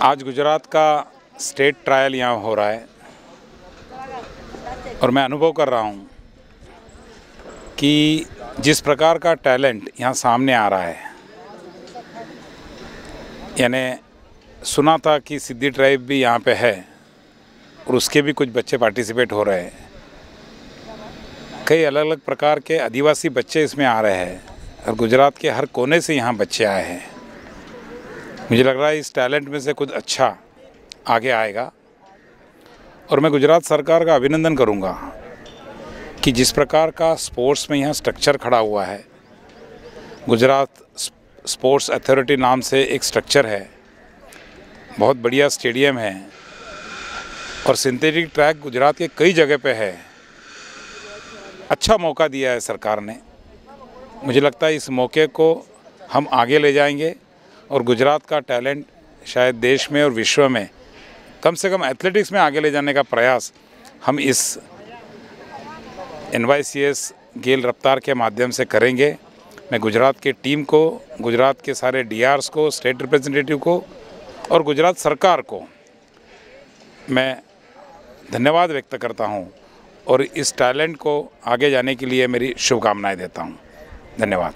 आज गुजरात का state trial यहाँ हो रहा है और मैं अनुभव कर रहा हूँ कि जिस प्रकार का टैलेंट यहाँ सामने आ रहा है, यानी सुना था कि सिद्धि ट्राइब भी यहाँ पे है और उसके भी कुछ बच्चे पार्टिसिपेट हो रहे हैं। कई अलग अलग प्रकार के आदिवासी बच्चे इसमें आ रहे हैं और गुजरात के हर कोने से यहाँ बच्चे आए हैं। मुझे लग रहा है इस टैलेंट में से कुछ अच्छा आगे आएगा। और मैं गुजरात सरकार का अभिनंदन करूँगा कि जिस प्रकार का स्पोर्ट्स में यहाँ स्ट्रक्चर खड़ा हुआ है, गुजरात स्पोर्ट्स अथॉरिटी नाम से एक स्ट्रक्चर है। बहुत बढ़िया स्टेडियम है और सिंथेटिक ट्रैक गुजरात के कई जगह पे है। अच्छा मौका दिया है सरकार ने। मुझे लगता है इस मौके को हम आगे ले जाएँगे और गुजरात का टैलेंट शायद देश में और विश्व में कम से कम एथलेटिक्स में आगे ले जाने का प्रयास हम इस एन गेल रफ्तार के माध्यम से करेंगे। मैं गुजरात के टीम को, गुजरात के सारे डी को, स्टेट रिप्रेजेंटेटिव को और गुजरात सरकार को मैं धन्यवाद व्यक्त करता हूँ। और इस टैलेंट को आगे जाने के लिए मेरी शुभकामनाएँ देता हूँ। धन्यवाद।